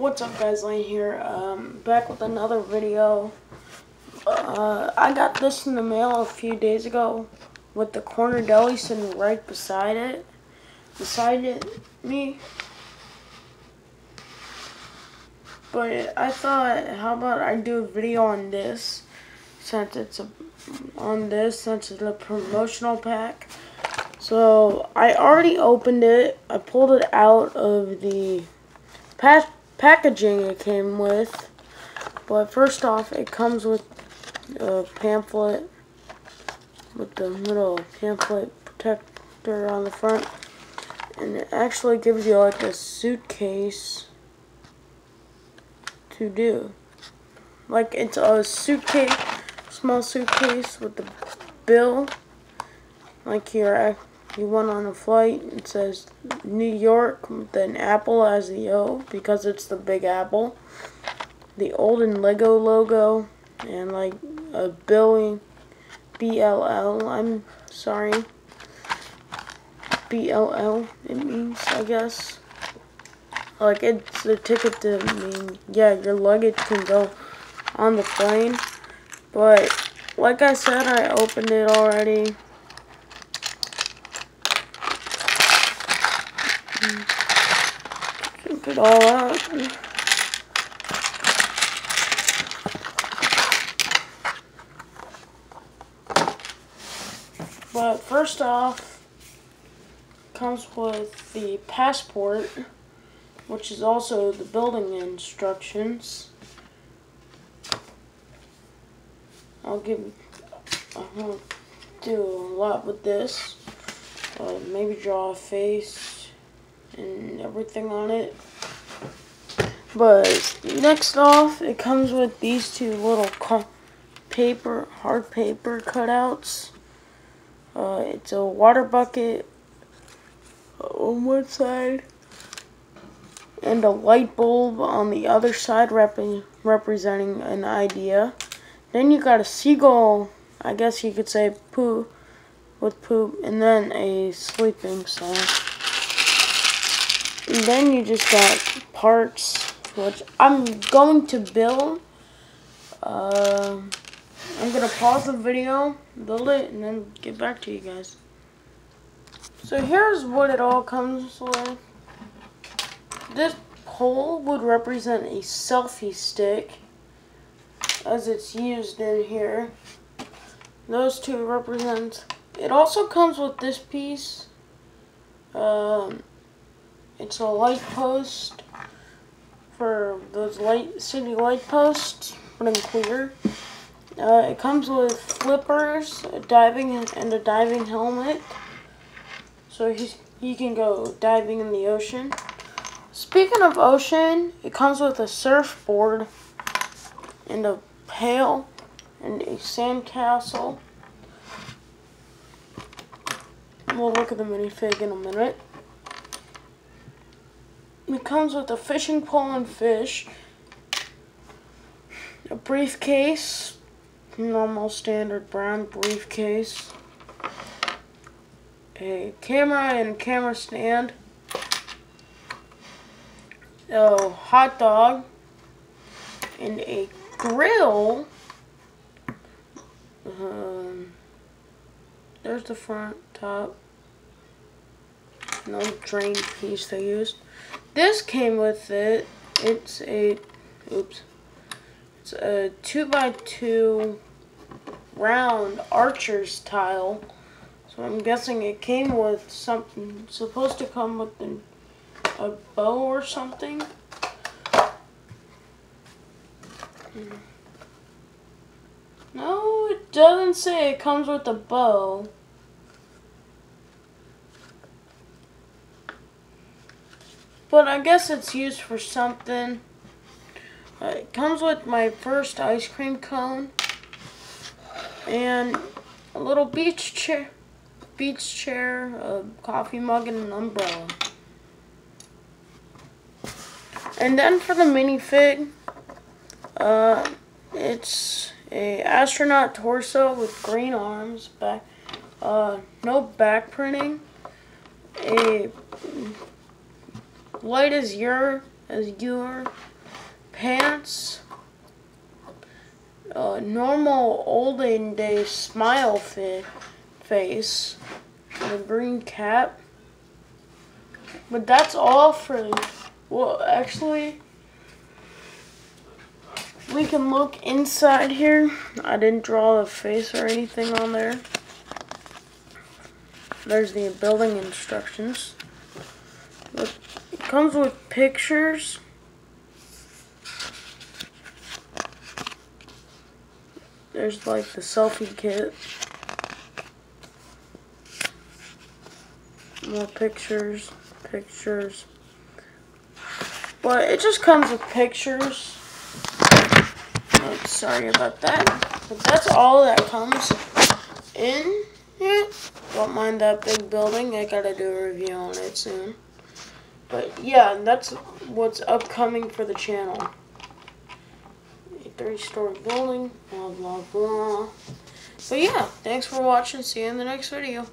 What's up guys, Lane here, um, back with another video. Uh, I got this in the mail a few days ago with the corner deli sitting right beside it, beside it, me. But I thought, how about I do a video on this, since it's a, on this, since it's a promotional pack. So, I already opened it, I pulled it out of the pack packaging it came with. But first off, it comes with a pamphlet with the little pamphlet protector on the front. And it actually gives you like a suitcase to do. Like it's a suitcase, small suitcase with the bill. Like here, you went on a flight, it says New York with an apple as the O because it's the Big Apple. The Olden Lego logo and like a Billy BLL. I'm sorry. BLL it means I guess. Like it's the ticket to mean yeah your luggage can go on the plane. But like I said I opened it already. Keep it all. But first off, comes with the passport, which is also the building instructions. I'll give, I won't do a lot with this. Uh, maybe draw a face and everything on it. But next off, it comes with these two little paper, hard paper cutouts. Uh, it's a water bucket on one side and a light bulb on the other side rep representing an idea. Then you got a seagull, I guess you could say poo with poop, and then a sleeping song. And then you just got parts, which I'm going to build. Uh, I'm going to pause the video, build it, and then get back to you guys. So here's what it all comes with. This pole would represent a selfie stick, as it's used in here. Those two represent it also comes with this piece. Um, it's a light post for those light city light posts, in clear. Uh, it comes with flippers, a diving and a diving helmet, so he he can go diving in the ocean. Speaking of ocean, it comes with a surfboard and a pail and a sandcastle. We'll look at the minifig in a minute. It comes with a fishing pole and fish, a briefcase, normal standard brown briefcase, a camera and camera stand, a hot dog, and a grill. Um, there's the front, top. No drain piece they used. This came with it. It's a, oops. It's a 2 by 2 round archer's tile. So I'm guessing it came with something, supposed to come with an, a bow or something. Hmm. No, it doesn't say it comes with a bow. But I guess it's used for something. Uh, it comes with my first ice cream cone. And a little beach chair, beach chair, a coffee mug, and an umbrella. And then for the minifig, uh, it's a astronaut torso with green arms, back, uh, no back printing, a light as your as your pants. Uh, normal olden day smile fit face. A green cap. But that's all for, well, actually, we can look inside here. I didn't draw a face or anything on there. There's the building instructions. Comes with pictures. There's like the selfie kit. More pictures, pictures. But it just comes with pictures. Oh, sorry about that. But that's all that comes in it. Don't mind that big building. I gotta do a review on it soon. But yeah, that's what's upcoming for the channel. A three-story building, blah, blah, blah. But yeah, thanks for watching. See you in the next video.